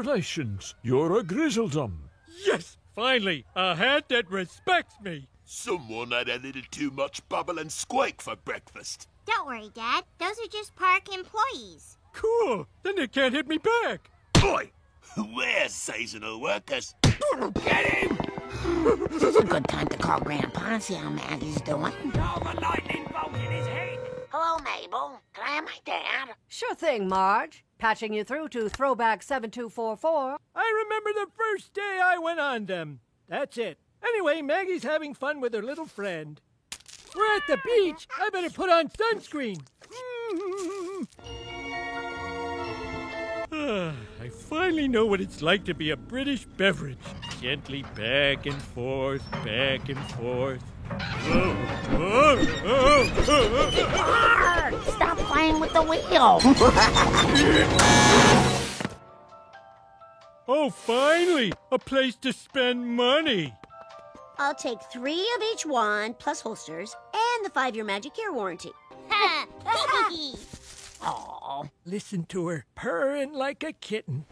Congratulations, you're a Grizzledom. Yes, finally, a hat that respects me. Someone had a little too much bubble and squeak for breakfast. Don't worry, Dad. Those are just park employees. Cool. Then they can't hit me back. Boy, where's seasonal workers? Get him! This is a good time to call Grandpa and see how Maggie's doing. Oh, the lightning bolt in his head. Hello, Mabel. Can I have my dad? Sure thing, Marge. Patching you through to Throwback 7244. I remember the first day I went on them. That's it. Anyway, Maggie's having fun with her little friend. We're at the beach. I better put on sunscreen. Ah, I finally know what it's like to be a British beverage. Gently back and forth, back and forth. Stop playing with the wheel. Oh, finally! A place to spend money! I'll take three of each wand, plus holsters, and the five-year magic gear warranty. oh, Listen to her, purring like a kitten.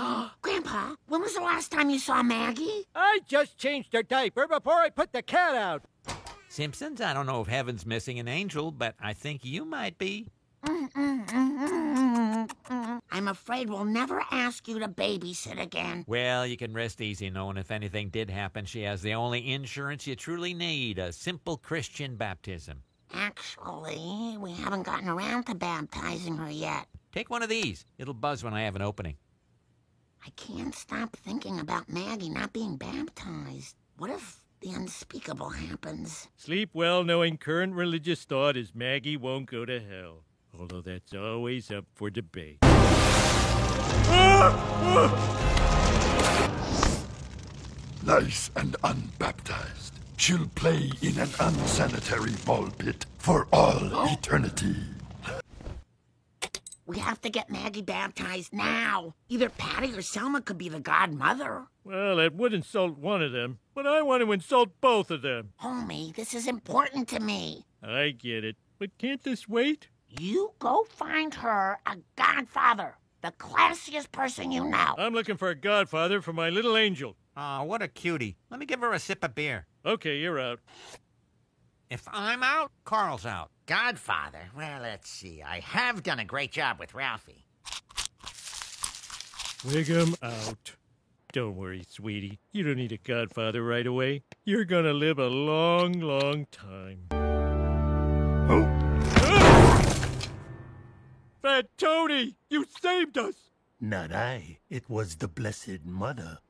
Grandpa, when was the last time you saw Maggie? I just changed her diaper before I put the cat out. Simpsons, I don't know if Heaven's missing an angel, but I think you might be. I'm afraid we'll never ask you to babysit again. Well, you can rest easy knowing if anything did happen, she has the only insurance you truly need a simple Christian baptism. Actually, we haven't gotten around to baptizing her yet. Take one of these, it'll buzz when I have an opening. I can't stop thinking about Maggie not being baptized. What if the unspeakable happens? Sleep well knowing current religious thought is Maggie won't go to hell. Although that's always up for debate. Nice and unbaptized. She'll play in an unsanitary ball pit for all oh. eternity. We have to get Maggie baptized now. Either Patty or Selma could be the godmother. Well, it would insult one of them, but I want to insult both of them. Homie, this is important to me. I get it, but can't this wait? You go find her a godfather, the classiest person you know. I'm looking for a godfather for my little angel. Aw, what a cutie. Let me give her a sip of beer. Okay, you're out. If I'm out, Carl's out. Godfather? Well, let's see. I have done a great job with Ralphie. Wig 'em out. Don't worry, sweetie. You don't need a godfather right away. You're gonna live a long, long time. Oh, Fat Tony, you saved us! Not I. It was the Blessed Mother.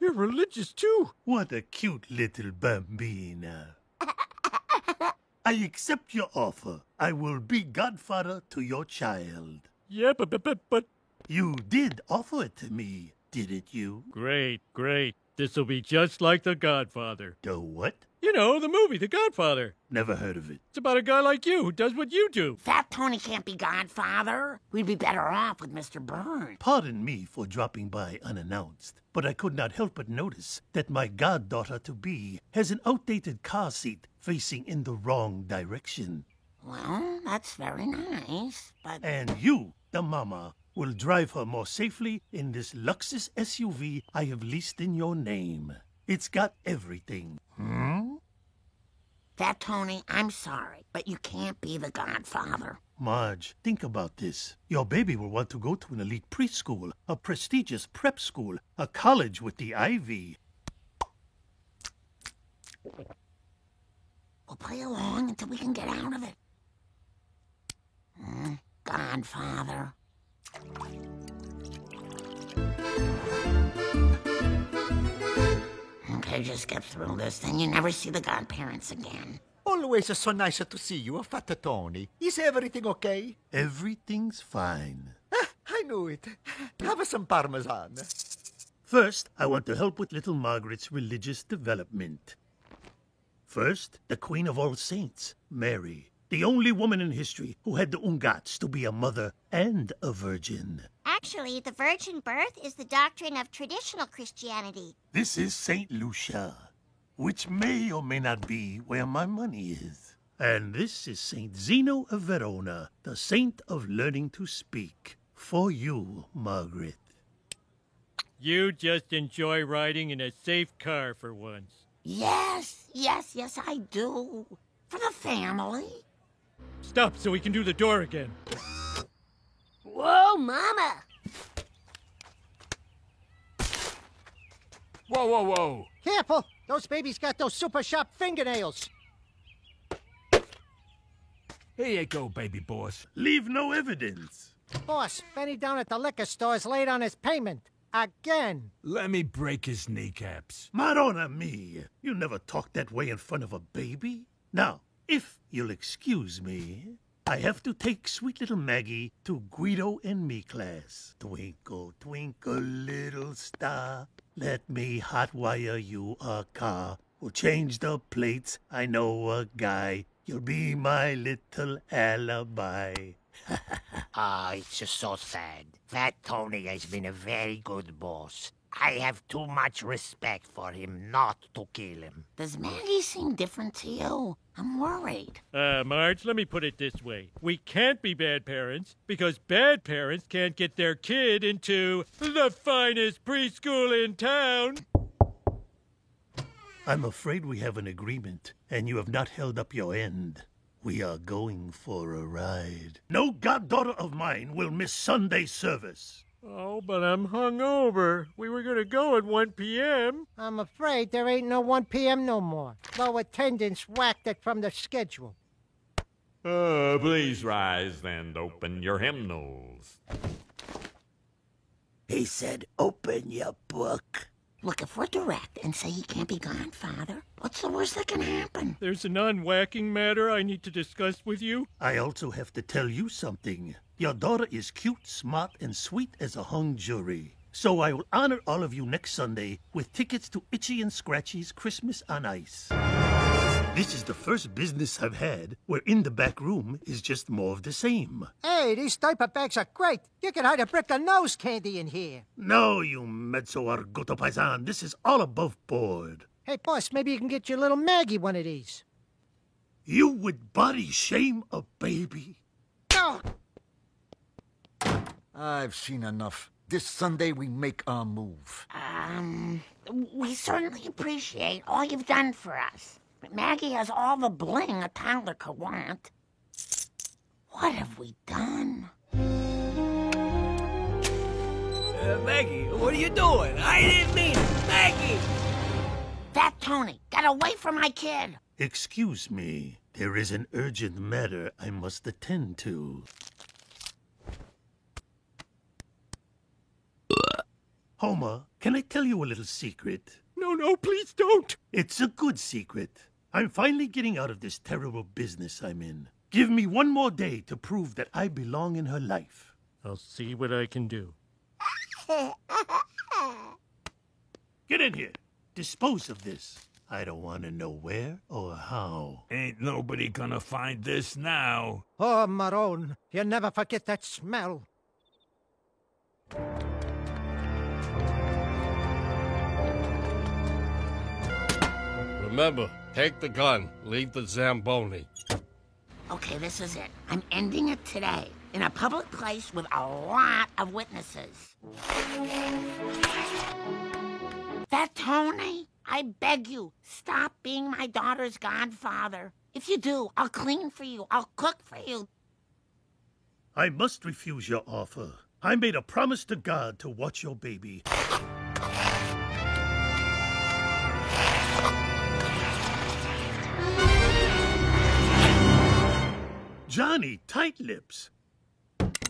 You're religious too. What a cute little bambina. I accept your offer. I will be godfather to your child. Yeah, but, but, but, but. You did offer it to me, didn't you? Great, great. This'll be just like The Godfather. The what? You know, the movie, The Godfather. Never heard of it. It's about a guy like you who does what you do. Fat Tony can't be godfather. We'd be better off with Mr. Burns. Pardon me for dropping by unannounced, but I could not help but notice that my goddaughter to be has an outdated car seat facing in the wrong direction. Well, that's very nice, but... And you, the mama, will drive her more safely in this Luxus SUV I have leased in your name. It's got everything. Hmm? Fat Tony, I'm sorry, but you can't be the godfather. Marge, think about this. Your baby will want to go to an elite preschool, a prestigious prep school, a college with the Ivy. We'll play along until we can get out of it. Hmm, godfather. Okay, just get through this, then you never see the godparents again. Always so nice to see you, Fat Tony. Is everything okay? Everything's fine. Ah, I knew it. Have some parmesan. First, I want to help with little Margaret's religious development. First, the Queen of All Saints, Mary, the only woman in history who had the ungats to be a mother and a virgin. Actually, the virgin birth is the doctrine of traditional Christianity. This is Saint Lucia, which may or may not be where my money is. And this is Saint Zeno of Verona, the saint of learning to speak. For you, Margaret. You just enjoy riding in a safe car for once. Yes, yes, yes, I do. For the family. Stop so we can do the door again. Whoa, Mama! Whoa, whoa, whoa. Careful! Those babies got those super sharp fingernails. Here you go, baby boss. Leave no evidence. Boss, Benny down at the liquor store is late on his payment. Again. Let me break his kneecaps. Marona me. You never talk that way in front of a baby. Now, if you'll excuse me, I have to take sweet little Maggie to Guido and me class. Twinkle, twinkle, little star, let me hotwire you a car. We'll change the plates. I know a guy. You'll be my little alibi. Ah, it's just so sad. Fat Tony has been a very good boss. I have too much respect for him not to kill him. Does Maggie seem different to you? I'm worried. Uh, Marge, let me put it this way. We can't be bad parents because bad parents can't get their kid into the finest preschool in town. I'm afraid we have an agreement, and you have not held up your end. We are going for a ride. No goddaughter of mine will miss Sunday service. Oh, but I'm hungover. We were gonna go at 1 p.m. I'm afraid there ain't no 1 p.m. no more. Low attendance whacked it from the schedule. Uh, please rise and open your hymnals. He said, open your book. Look, if we're direct and say he can't be gone, Father, what's the worst that can happen? There's a non-whacking matter I need to discuss with you. I also have to tell you something. Your daughter is cute, smart, and sweet as a hung jury. So I will honor all of you next Sunday with tickets to Itchy and Scratchy's Christmas on Ice. This is the first business I've had where in the back room is just more of the same. Hey, these diaper bags are great. You can hide a brick of nose candy in here. No, you mezzo arguto paisan. This is all above board. Hey, boss, maybe you can get your little Maggie one of these. You would body shame a baby? No! I've seen enough. This Sunday we make our move. Um, we certainly appreciate all you've done for us. Maggie has all the bling a toddler could want. What have we done? Uh, Maggie, what are you doing? I didn't mean it. Maggie! Fat Tony, get away from my kid! Excuse me. There is an urgent matter I must attend to. Homer, can I tell you a little secret? No, no, please don't. It's a good secret. I'm finally getting out of this terrible business I'm in. Give me one more day to prove that I belong in her life. I'll see what I can do. Get in here. Dispose of this. I don't want to know where or how. Ain't nobody gonna find this now. Oh, Marone, you never forget that smell. Remember, take the gun, leave the Zamboni. Okay, this is it. I'm ending it today, in a public place with a lot of witnesses. Fat Tony, I beg you, stop being my daughter's godfather. If you do, I'll clean for you, I'll cook for you. I must refuse your offer. I made a promise to God to watch your baby. Johnny Tight Lips.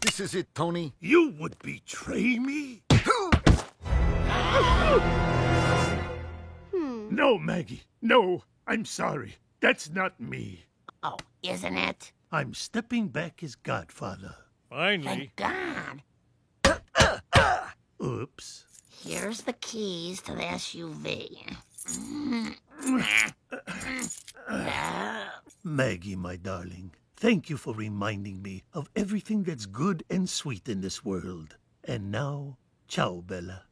This is it, Tony. You would betray me? Hmm. No, Maggie. No, I'm sorry. That's not me. Oh, isn't it? I'm stepping back as godfather. Finally. Thank God. Oops. Here's the keys to the SUV. Maggie, my darling, thank you for reminding me of everything that's good and sweet in this world. And now, ciao, Bella.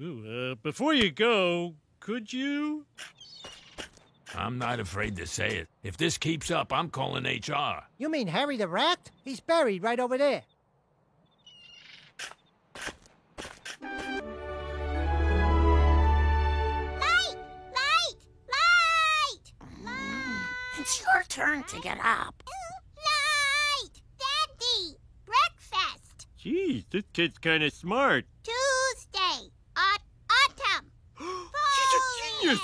Ooh, uh, before you go, could you? I'm not afraid to say it. If this keeps up, I'm calling HR. You mean Harry the Rat? He's buried right over there. Turn to get up. Night! Daddy! Breakfast! Jeez, this kid's kind of smart. Tuesday! Aut- autumn! She's a genius!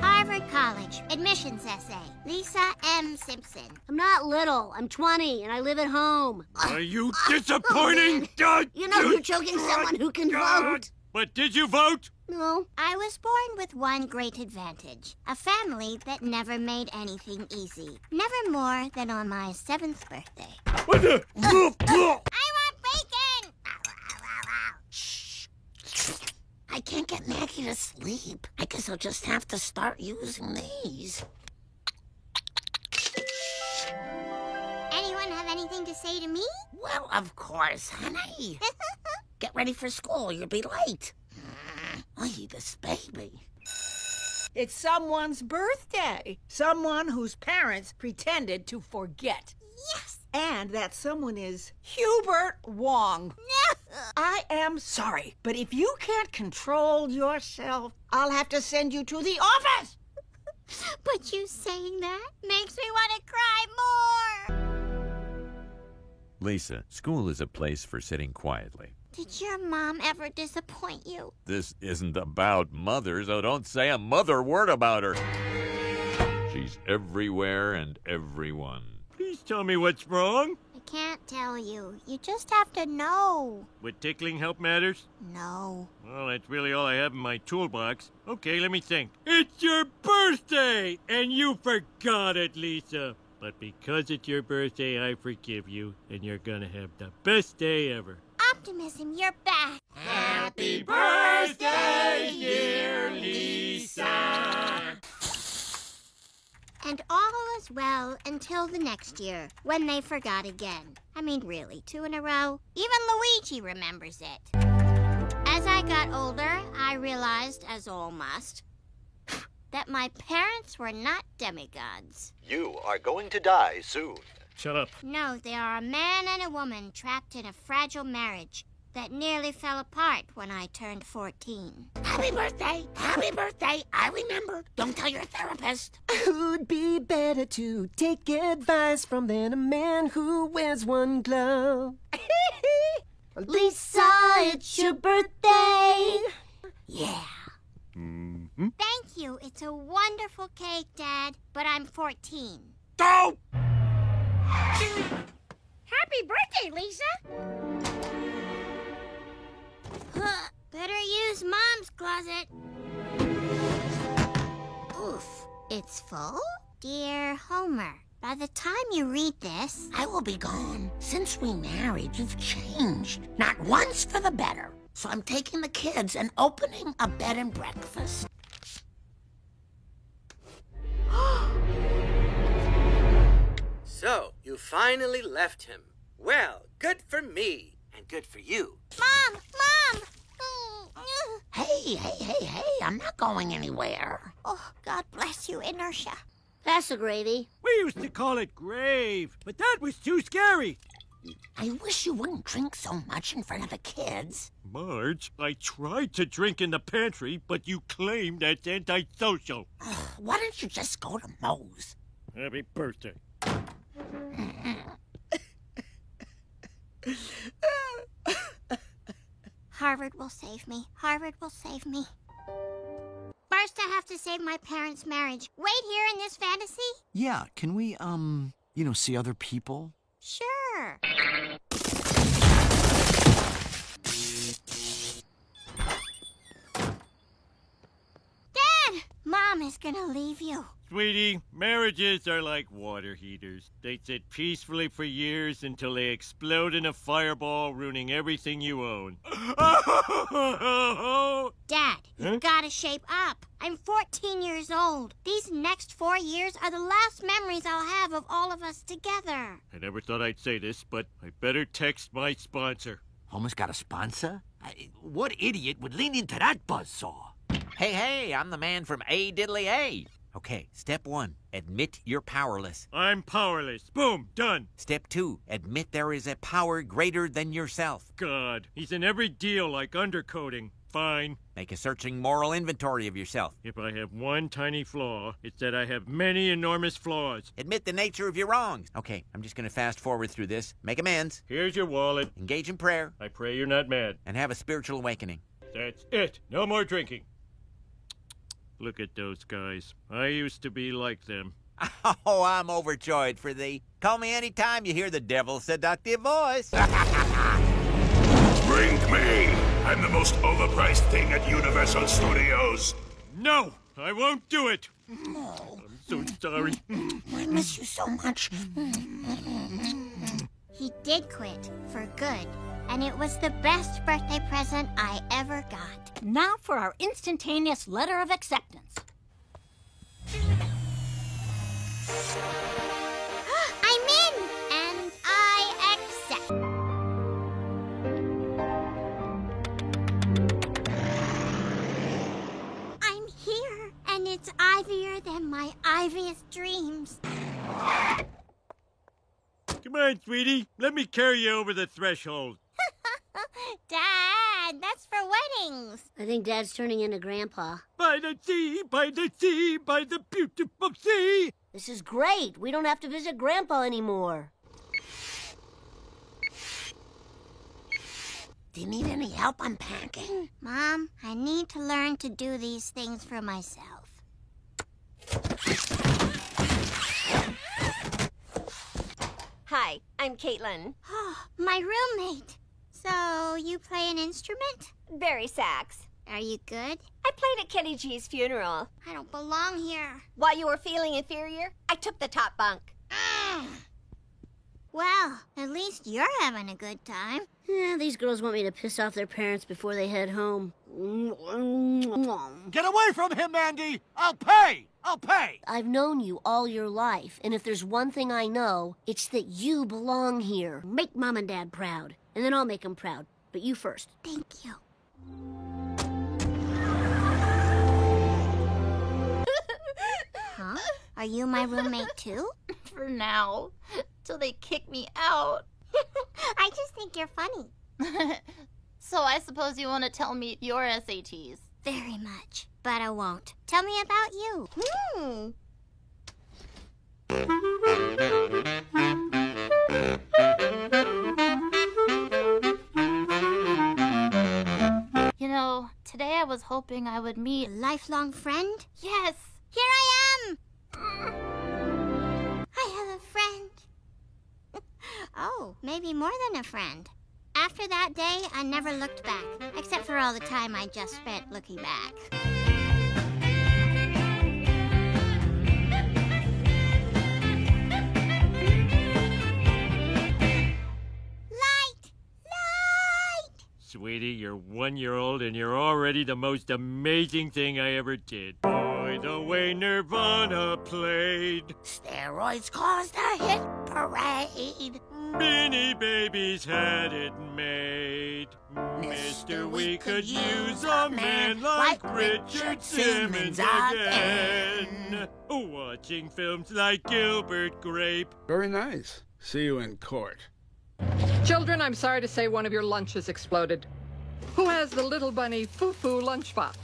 Harvard College, admissions essay. Lisa M. Simpson. I'm not little. I'm 20 and I live at home. Are you disappointing? God, You know you're choking someone who can vote. But did you vote? No. I was born with one great advantage a family that never made anything easy. Never more than on my seventh birthday. What the? I want bacon! I can't get Maggie to sleep. I guess I'll just have to start using these. Anyone have anything to say to me? Well, of course, honey. Get ready for school. You'll be late. Ah, I eat this baby. It's someone's birthday. Someone whose parents pretended to forget. Yes! And that someone is Hubert Wong. I am sorry, but if you can't control yourself, I'll have to send you to the office. But you saying that makes me want to cry more! Lisa, school is a place for sitting quietly. Did your mom ever disappoint you? This isn't about mother, so don't say a mother word about her. She's everywhere and everyone. Please tell me what's wrong. I can't tell you. You just have to know. Would tickling help matters? No. Well, that's really all I have in my toolbox. Okay, let me think. It's your birthday! And you forgot it, Lisa. But because it's your birthday, I forgive you, and you're gonna have the best day ever. Optimism, you're back. Happy birthday, dear Lisa! And all is well until the next year, when they forgot again. I mean, really, two in a row? Even Luigi remembers it. As I got older, I realized, as all must, that my parents were not demigods. You are going to die soon. Shut up. No, they are a man and a woman trapped in a fragile marriage that nearly fell apart when I turned 14. Happy birthday! Happy birthday! I remember. Don't tell your therapist. Who'd be better to take advice from than a man who wears one glove? Lisa, it's your birthday. Yeah. Mm-hmm. Thank you. It's a wonderful cake, Dad, but I'm 14. Go! Happy birthday, Lisa! Better use Mom's closet. Oof, it's full? Dear Homer, by the time you read this, I will be gone. Since we married, you've changed. Not once for the better. So I'm taking the kids and opening a bed and breakfast. You finally left him. Well, good for me, and good for you. Mom! Mom! Hey, hey, hey, hey, I'm not going anywhere. Oh, God bless you, inertia. That's a gravy. We used to call it grave, but that was too scary. I wish you wouldn't drink so much in front of the kids. Marge, I tried to drink in the pantry, but you claim that's antisocial. Why don't you just go to Moe's? Happy birthday. Harvard will save me. Harvard will save me. First, I have to save my parents' marriage. Wait here in this fantasy? Yeah, can we, um, you know, see other people? Sure. Mom is gonna leave you. Sweetie, marriages are like water heaters. They sit peacefully for years until they explode in a fireball, ruining everything you own. Dad, you've Huh? gotta shape up. I'm 14 years old. These next four years are the last memories I'll have of all of us together. I never thought I'd say this, but I better text my sponsor. Homer's got a sponsor? I, what idiot would lean into that buzzsaw? Hey, hey, I'm the man from A Diddly A. Okay, step one, admit you're powerless. I'm powerless. Boom, done. Step two, admit there is a power greater than yourself. God, he's in every deal like undercoating. fine. Make a searching moral inventory of yourself. If I have one tiny flaw, it's that I have many enormous flaws. Admit the nature of your wrongs. Okay, I'm just going to fast forward through this. Make amends. Here's your wallet. Engage in prayer. I pray you're not mad. And have a spiritual awakening. That's it. No more drinking. Look at those guys. I used to be like them. Oh, I'm overjoyed for thee. Call me any time you hear the devil's seductive voice. Drink me! I'm the most overpriced thing at Universal Studios. No, I won't do it. No. I'm so sorry. I miss you so much. He did quit for good, and it was the best birthday present I ever got. Now for our instantaneous letter of acceptance. I'm in, and I accept. I'm here, and it's ivier than my iviest dreams. Come on, sweetie. Let me carry you over the threshold. Dad, that's for weddings. I think Dad's turning into Grandpa. By the sea, by the sea, by the beautiful sea. This is great. We don't have to visit Grandpa anymore. Do you need any help unpacking? Mom, I need to learn to do these things for myself. Hi, I'm Caitlin. Oh, My roommate. So, you play an instrument? Bari sax. Are you good? I played at Kenny G's funeral. I don't belong here. While you were feeling inferior, I took the top bunk. Well, at least you're having a good time. Yeah, these girls want me to piss off their parents before they head home. Get away from him, Mandy! I'll pay! I'll pay! I've known you all your life, and if there's one thing I know, it's that you belong here. Make mom and dad proud, and then I'll make them proud. But you first. Thank you. huh? Are you my roommate too? For now. Till they kick me out. I just think you're funny. so I suppose you want to tell me your SATs. Very much. But I won't. Tell me about you. Hmm. You know, today I was hoping I would meet a lifelong friend? Yes. Here I am. I have a friend. oh, maybe more than a friend. After that day, I never looked back, except for all the time I just spent looking back. Sweetie, you're one year old and you're already the most amazing thing I ever did. Boy, the way Nirvana played. Steroids caused a hit parade. Beanie Babies had it made. Mister, we could use a man like Richard Simmons again. Watching films like Gilbert Grape. Very nice. See you in court. Children, I'm sorry to say one of your lunches exploded. Who has the little bunny foo-foo lunchbox?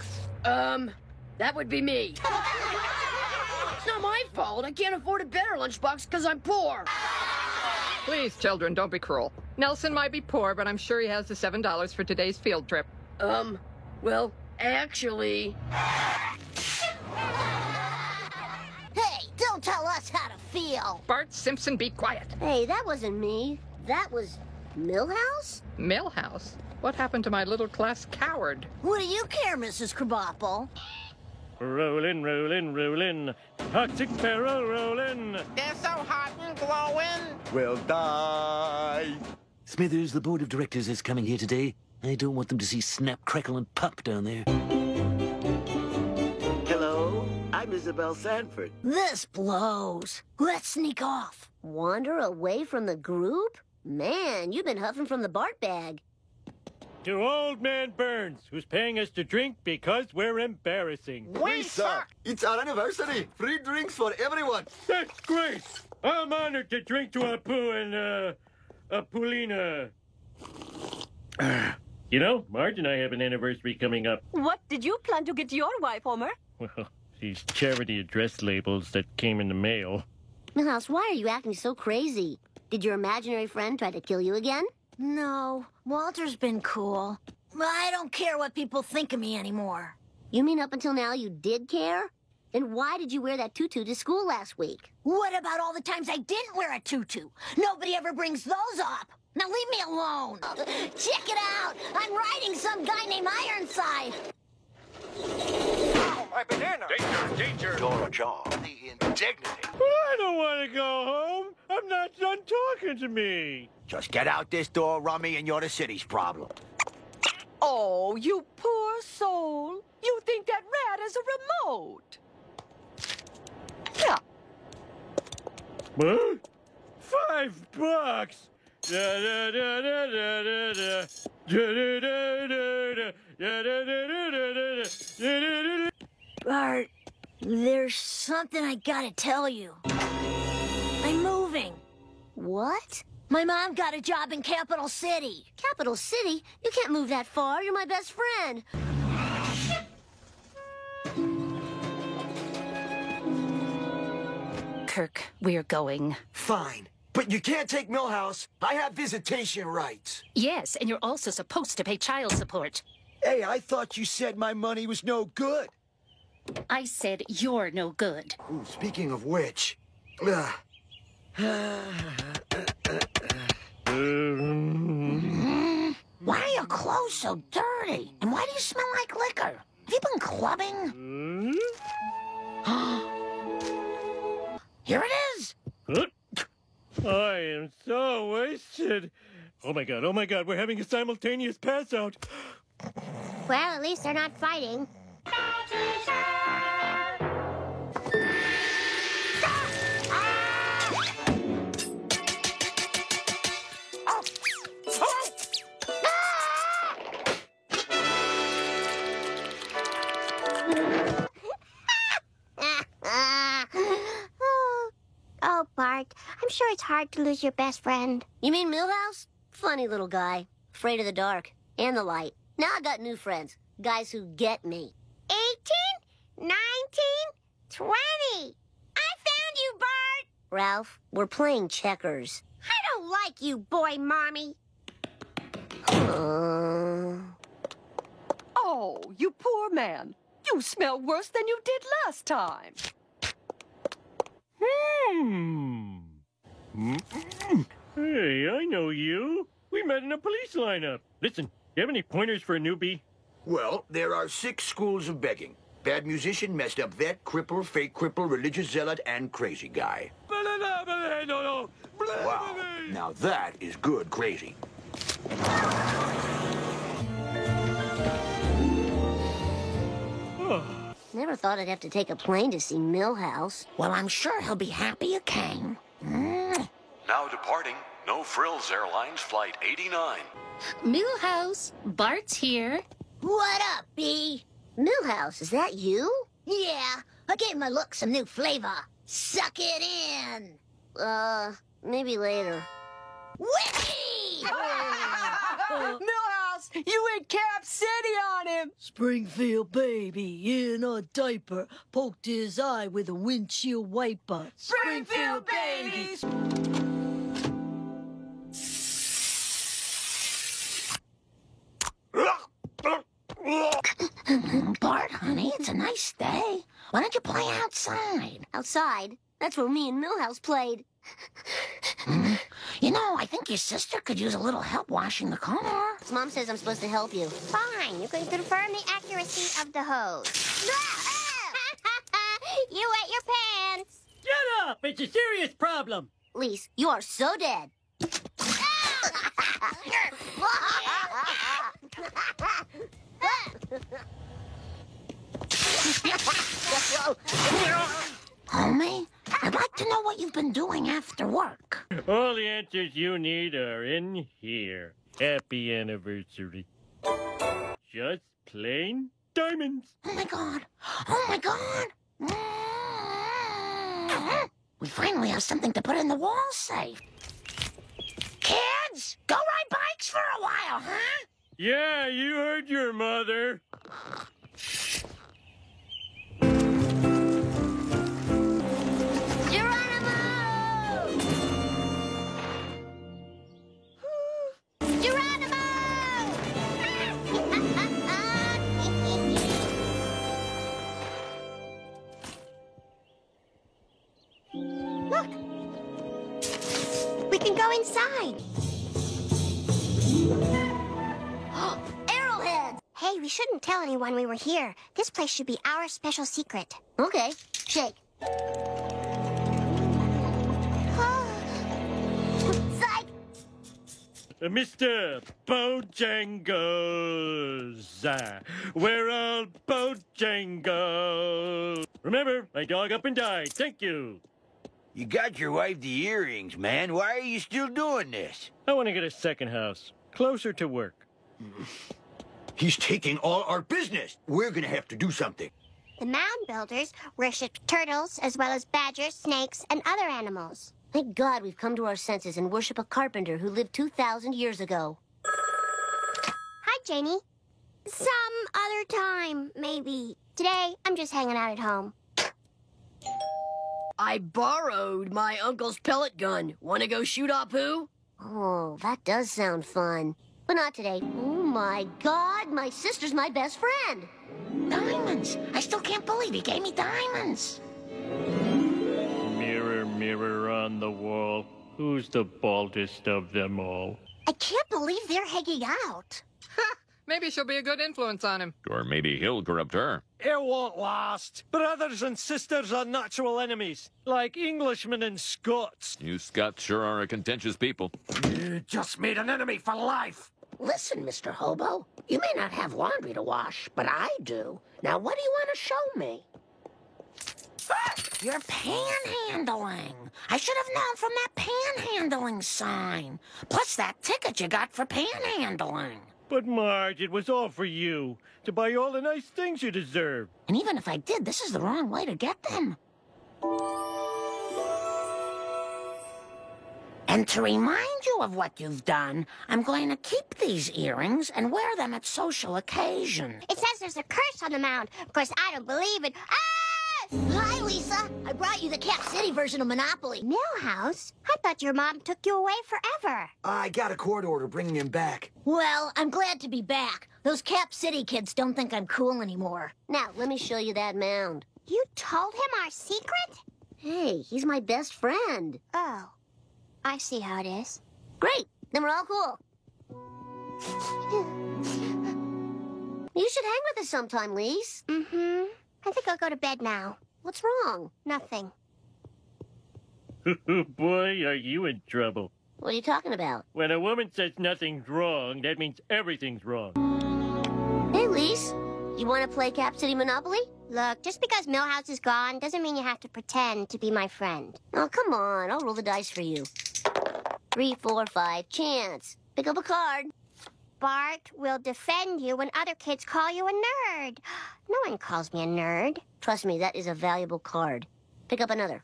Um, that would be me. It's not my fault. I can't afford a better lunchbox because I'm poor. Please, children, don't be cruel. Nelson might be poor, but I'm sure he has the $7 for today's field trip. Um, well, actually... Hey, don't tell us how to feel. Bart Simpson, be quiet. Hey, that wasn't me. That was Milhouse? Milhouse? What happened to my little class coward? What do you care, Mrs. Krabappel? Rollin', rollin', rollin'. Toxic barrel rollin'. They're so hot and glowing. We'll die. Smithers, the board of directors is coming here today. I don't want them to see Snap, Crackle, and Pop down there. Hello, I'm Isabel Sanford. This blows. Let's sneak off. Wander away from the group? Man, you've been huffing from the Bart bag. To Old Man Burns, who's paying us to drink because we're embarrassing. We suck. It's our anniversary. Free drinks for everyone. That's great. I'm honored to drink to Apu and, uh, Apulina. You know, Marge and I have an anniversary coming up. What did you plan to get your wife, Homer? Well, these charity address labels that came in the mail. Milhouse, why are you acting so crazy? Did your imaginary friend try to kill you again? No, Walter's been cool. I don't care what people think of me anymore. You mean up until now you did care? Then why did you wear that tutu to school last week? What about all the times I didn't wear a tutu? Nobody ever brings those up. Now leave me alone. Check it out. I'm riding some guy named Ironside. Oh, my banana! Danger, danger! Dora Jaw, the indignity. I don't want to go home. I'm not done talking to me. Just get out this door, Rummy, and you're the city's problem. Oh, you poor soul. You think that rat is a remote. Yeah. What? Five bucks? Da da da da da da da. Da da da da da. Da da da da da da. Da da da da. Bart, there's something I gotta tell you. I'm moving. What? My mom got a job in Capital City. Capital City? You can't move that far. You're my best friend. Kirk, we're going. Fine. But you can't take Milhouse. I have visitation rights. Yes, and you're also supposed to pay child support. Hey, I thought you said my money was no good. I said you're no good. Ooh, speaking of which. ugh. Why are your clothes so dirty? And why do you smell like liquor? Have you been clubbing? Here it is. I am so wasted. Oh my god, oh my god, we're having a simultaneous pass out. Well, at least they're not fighting. oh, Bart, I'm sure it's hard to lose your best friend. You mean Milhouse? Funny little guy. Afraid of the dark and the light. Now I got new friends. Guys who get me. 18, 19, 20. I found you, Bart. Ralph, we're playing checkers. I don't like you, boy mommy. Uh... Oh, you poor man. You smell worse than you did last time. Hmm. Hey, I know you. We met in a police lineup. Listen, do you have any pointers for a newbie? Well, there are six schools of begging. Bad musician, messed up vet, cripple, fake cripple, religious zealot, and crazy guy. Wow, now that is good crazy. Never thought I'd have to take a plane to see Milhouse. Well, I'm sure he'll be happy you came. Mm. Now departing, No Frills Airlines Flight 89. Milhouse, Bart's here. What up, B? Milhouse, is that you? Yeah, I gave my look some new flavor. Suck it in. Uh, maybe later. Whippy! Milhouse, you went Cap City on him. Springfield baby in a diaper poked his eye with a windshield wiper. Springfield babies. Bart, honey, it's a nice day. Why don't you play outside? Outside? That's where me and Milhouse played. Hmm? You know, I think your sister could use a little help washing the car. Mom says I'm supposed to help you. Fine, you can confirm the accuracy of the hose. you wet your pants. Shut up! It's a serious problem. Lise, you are so dead. Homie, I'd like to know what you've been doing after work. All the answers you need are in here. Happy anniversary. Just plain diamonds. Oh my god. Oh my god. Mm. We finally have something to put in the wall safe. Kids, go ride bikes for a while, huh? Yeah, you heard your mother. Can go inside. Arrowheads! Hey, we shouldn't tell anyone we were here. This place should be our special secret. Okay, shake. Psych! Uh, Mr. Bojangles. Uh, we're all Bojangles. Remember, my dog up and died. Thank you. You got your wife the earrings, man. Why are you still doing this? I want to get a second house, closer to work. He's taking all our business. We're gonna have to do something. The mound builders worshipped turtles as well as badgers, snakes, and other animals. Thank God we've come to our senses and worship a carpenter who lived 2,000 years ago. Hi, Janie. Some other time, maybe. Today, I'm just hanging out at home. I borrowed my uncle's pellet gun. Want to go shoot Apu? Oh, that does sound fun. But not today. Oh my God, my sister's my best friend. Diamonds! I still can't believe he gave me diamonds. Mirror, mirror on the wall, who's the baldest of them all? I can't believe they're hanging out. Maybe she'll be a good influence on him. Or maybe he'll corrupt her. It won't last. Brothers and sisters are natural enemies, like Englishmen and Scots. You Scots sure are a contentious people. You just made an enemy for life. Listen, Mr. Hobo, you may not have laundry to wash, but I do. Now, what do you want to show me? Ah, You're panhandling. I should have known from that panhandling sign. Plus that ticket you got for panhandling. But Marge, it was all for you, to buy all the nice things you deserve. And even if I did, this is the wrong way to get them. And to remind you of what you've done, I'm going to keep these earrings and wear them at social occasions. It says there's a curse on the mound. Of course, I don't believe it. Ah! Hi, Lisa. I brought you the Cap City version of Monopoly. Milhouse? I thought your mom took you away forever. I got a court order bringing him back. Well, I'm glad to be back. Those Cap City kids don't think I'm cool anymore. Now, let me show you that mound. You told him our secret? Hey, he's my best friend. Oh, I see how it is. Great, then we're all cool. You should hang with us sometime, Lise. Mm-hmm. I think I'll go to bed now. What's wrong? Nothing. Boy, are you in trouble. What are you talking about? When a woman says nothing's wrong, that means everything's wrong. Hey, Lise, you want to play Cap City Monopoly? Look, just because Milhouse is gone doesn't mean you have to pretend to be my friend. Oh, come on. I'll roll the dice for you. Three, four, five, chance. Pick up a card. Bart will defend you when other kids call you a nerd. No one calls me a nerd. Trust me, that is a valuable card. Pick up another.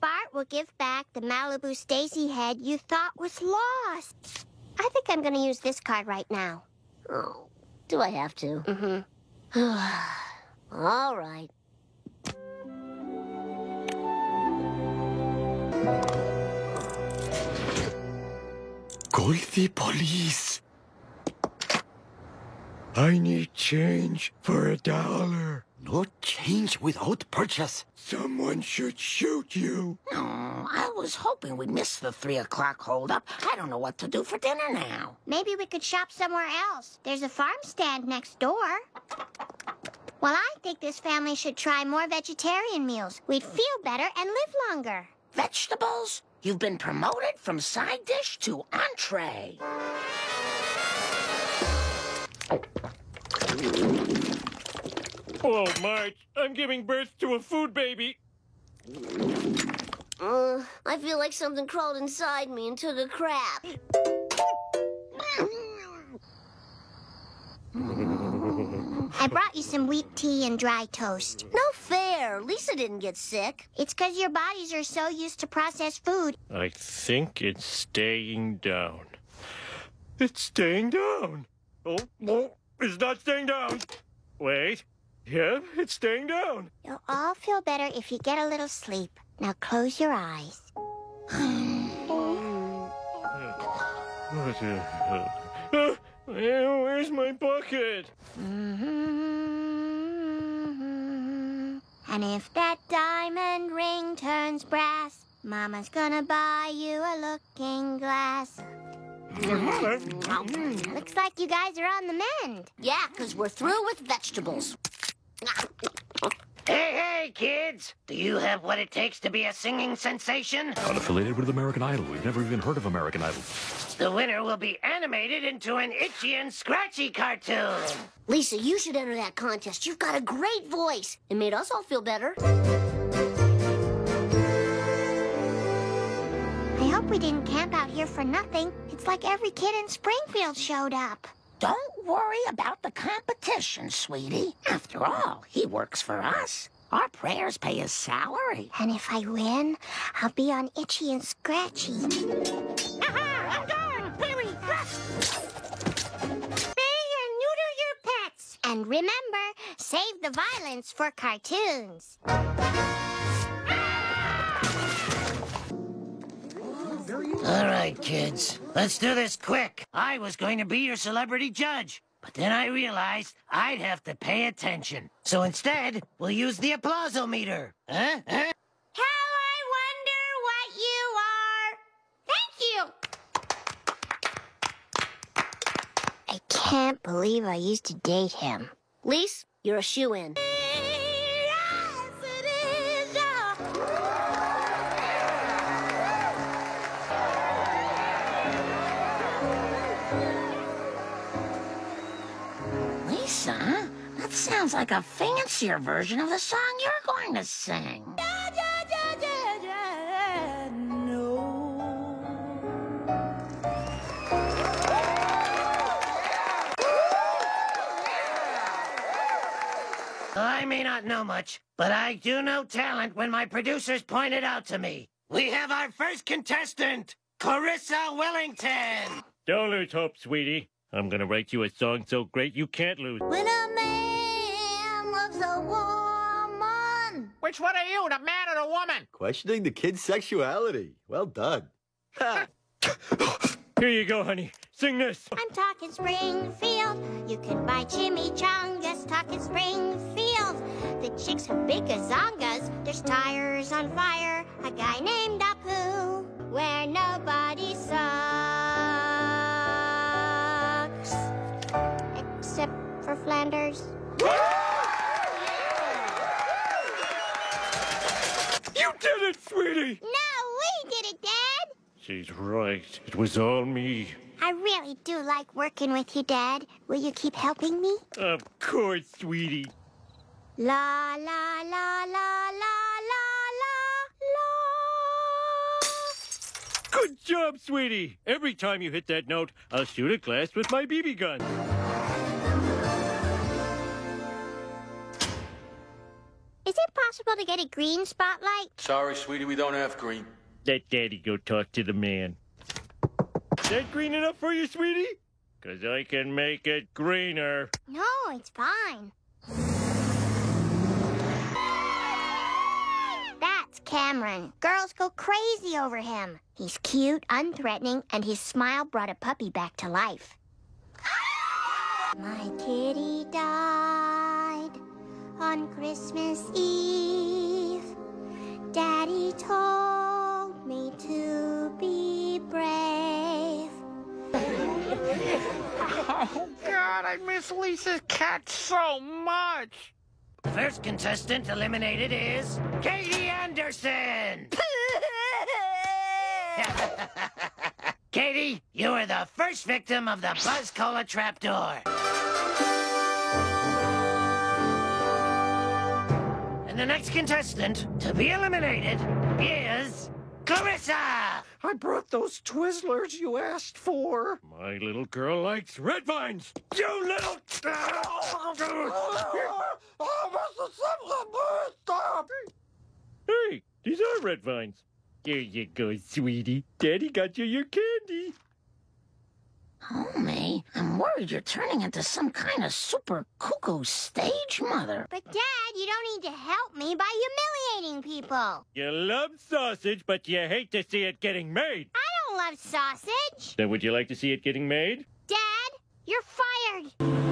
Bart will give back the Malibu Stacy head you thought was lost. I think I'm going to use this card right now. Oh, do I have to? Mm-hmm. All right. Call the police. I need change for a dollar. No change without purchase. Someone should shoot you. No, I was hoping we'd miss the three o'clock holdup. I don't know what to do for dinner now. Maybe we could shop somewhere else. There's a farm stand next door. Well, I think this family should try more vegetarian meals. We'd feel better and live longer. Vegetables? You've been promoted from side dish to entree. Oh, Marge, I'm giving birth to a food baby. Uh, I feel like something crawled inside me and took a crap. I brought you some wheat tea and dry toast. No fair. Lisa didn't get sick. It's because your bodies are so used to processed food. I think it's staying down. It's staying down. Oh, oh, it's not staying down. Wait. Yeah, it's staying down. You'll all feel better if you get a little sleep. Now close your eyes. Uh, where's my bucket? And if that diamond ring turns brass, Mama's gonna buy you a looking glass. Mm-hmm. Looks like you guys are on the mend. Yeah, because we're through with vegetables. Hey, hey, kids! Do you have what it takes to be a singing sensation? Unaffiliated with American Idol. We've never even heard of American Idol. The winner will be animated into an itchy and scratchy cartoon. Lisa, you should enter that contest. You've got a great voice. It made us all feel better. We didn't camp out here for nothing. It's like every kid in Springfield showed up. Don't worry about the competition, sweetie. After all, he works for us. Our prayers pay his salary. And if I win, I'll be on Itchy and Scratchy. Aha! I'm gone! Hurry! Spay and neuter your pets. And remember, save the violence for cartoons. All right, kids. Let's do this quick. I was going to be your celebrity judge, but then I realized I'd have to pay attention. So instead, we'll use the applausometer. Huh? Huh? How I wonder what you are. Thank you. I can't believe I used to date him. Lise, you're a shoe-in. Sounds like a fancier version of the song you're going to sing. I may not know much, but I do know talent when my producers point it out to me. We have our first contestant, Clarissa Wellington. Don't lose hope, sweetie. I'm gonna write you a song so great you can't lose. When a man loves a woman. Which one are you, the man or the woman? Questioning the kid's sexuality. Well done. Here you go, honey. Sing this. I'm talking Springfield. You can buy chimichangas. Talking Springfield. The chicks have big gazongas. There's tires on fire. A guy named Apu. Where nobody sucks. Except for Flanders. Did it, sweetie! No, we did it, Dad. She's right. It was all me. I really do like working with you, Dad. Will you keep helping me? Of course, sweetie. La la la la la la la la. Good job, sweetie. Every time you hit that note, I'll shoot a glass with my BB gun. Is it possible to get a green spotlight? Sorry, sweetie, we don't have green. Let Daddy go talk to the man. Is that green enough for you, sweetie? Because I can make it greener. No, it's fine. That's Cameron. Girls go crazy over him. He's cute, unthreatening, and his smile brought a puppy back to life. My kitty died on Christmas Eve. Daddy told me to be brave. Oh, God, I miss Lisa's cat so much. First contestant eliminated is Katie Anderson. Katie, you are the first victim of the Buzz Cola trapdoor. And the next contestant to be eliminated is Clarissa. I brought those Twizzlers you asked for. My little girl likes red vines. You little... Hey, these are red vines. There you go, sweetie. Daddy got you your candy. Homie, I'm worried you're turning into some kind of super cuckoo stage mother. But, Dad, you don't need to help me by humiliating people. You love sausage, but you hate to see it getting made. I don't love sausage. Then would you like to see it getting made? Dad, you're fired.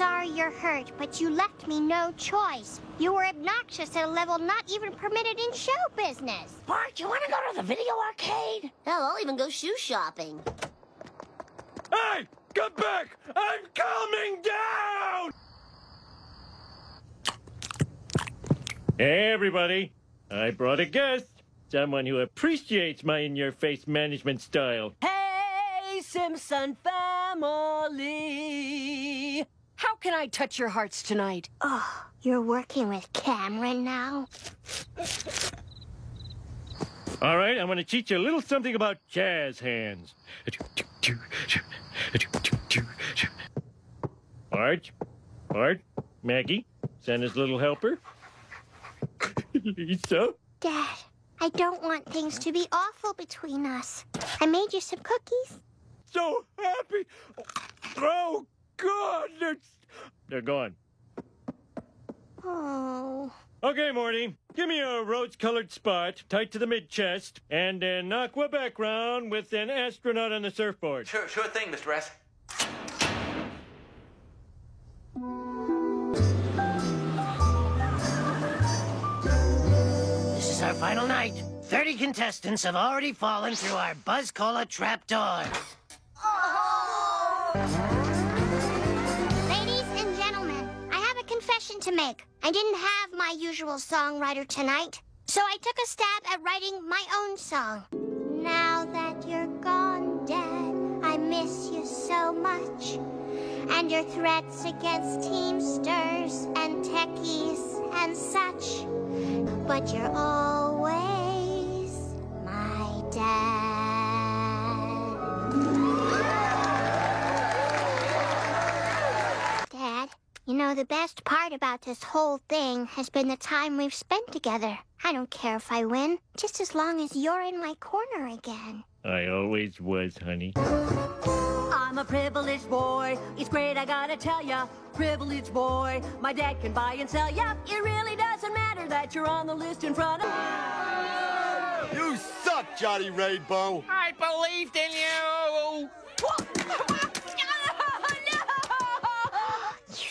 Sorry you're hurt, but you left me no choice. You were obnoxious at a level not even permitted in show business. Bart, you want to go to the video arcade? Hell, I'll even go shoe shopping. Hey! Come back! I'm coming down! Hey, everybody. I brought a guest. Someone who appreciates my in-your-face management style. Hey, Simpson family! How can I touch your hearts tonight? Oh, you're working with Cameron now? All right, I'm going to teach you a little something about jazz hands. Art, Art, Maggie, Santa's little helper. Lisa. Dad, I don't want things to be awful between us. I made you some cookies. So happy. Oh, God, they're, they're gone. Oh. Okay, Morty, give me a rose-colored spot tight to the mid-chest and an aqua background with an astronaut on the surfboard. Sure, sure thing, Mr. S. This is our final night. 30 contestants have already fallen through our Buzz Cola trapdoors. Ladies oh. To make. I didn't have my usual songwriter tonight, so I took a stab at writing my own song. Now that you're gone, Dad, I miss you so much. And your threats against Teamsters and techies and such. But you're always my dad. You know, the best part about this whole thing has been the time we've spent together. I don't care if I win, just as long as you're in my corner again. I always was, honey. I'm a privileged boy. It's great, I gotta tell ya. Privileged boy. My dad can buy and sell ya. It really doesn't matter that you're on the list in front of. You suck, Johnny Rainbow. I believed in you. You